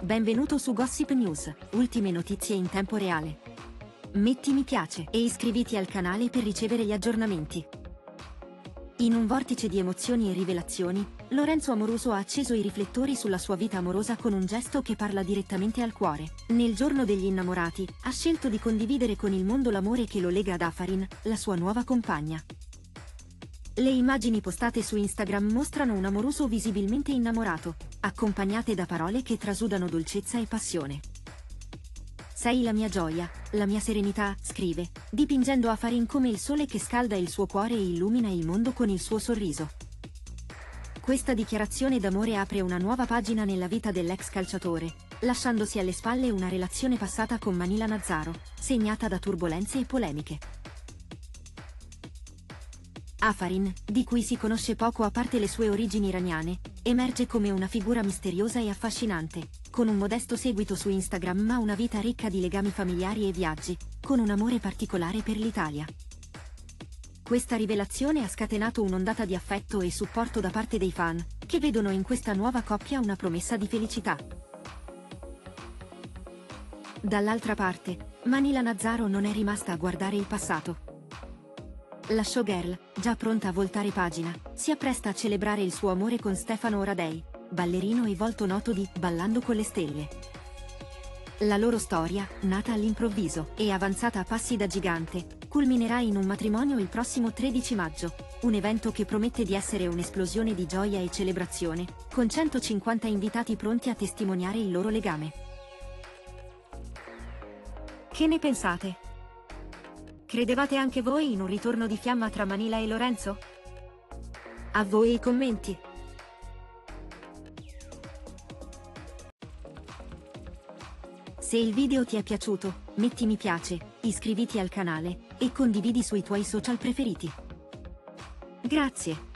Benvenuto su Gossip News, ultime notizie in tempo reale. Metti mi piace e iscriviti al canale per ricevere gli aggiornamenti. In un vortice di emozioni e rivelazioni, Lorenzo Amoruso ha acceso i riflettori sulla sua vita amorosa con un gesto che parla direttamente al cuore. Nel giorno degli innamorati, ha scelto di condividere con il mondo l'amore che lo lega ad Afarin, la sua nuova compagna. Le immagini postate su Instagram mostrano un amoroso visibilmente innamorato, accompagnate da parole che trasudano dolcezza e passione. Sei la mia gioia, la mia serenità, scrive, dipingendo Afarin come il sole che scalda il suo cuore e illumina il mondo con il suo sorriso. Questa dichiarazione d'amore apre una nuova pagina nella vita dell'ex calciatore, lasciandosi alle spalle una relazione passata con Manila Nazzaro, segnata da turbolenze e polemiche. Afarin, di cui si conosce poco a parte le sue origini iraniane, emerge come una figura misteriosa e affascinante, con un modesto seguito su Instagram ma una vita ricca di legami familiari e viaggi, con un amore particolare per l'Italia. Questa rivelazione ha scatenato un'ondata di affetto e supporto da parte dei fan, che vedono in questa nuova coppia una promessa di felicità. Dall'altra parte, Manila Nazzaro non è rimasta a guardare il passato. La showgirl, già pronta a voltare pagina, si appresta a celebrare il suo amore con Stefano Oradei, ballerino e volto noto di Ballando con le stelle. La loro storia, nata all'improvviso e avanzata a passi da gigante, culminerà in un matrimonio il prossimo 13 maggio, un evento che promette di essere un'esplosione di gioia e celebrazione, con 150 invitati pronti a testimoniare il loro legame. Che ne pensate? Credevate anche voi in un ritorno di fiamma tra Manila e Lorenzo? A voi i commenti! Se il video ti è piaciuto, metti mi piace, iscriviti al canale, e condividi sui tuoi social preferiti. Grazie!